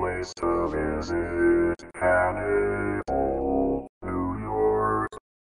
place to visit.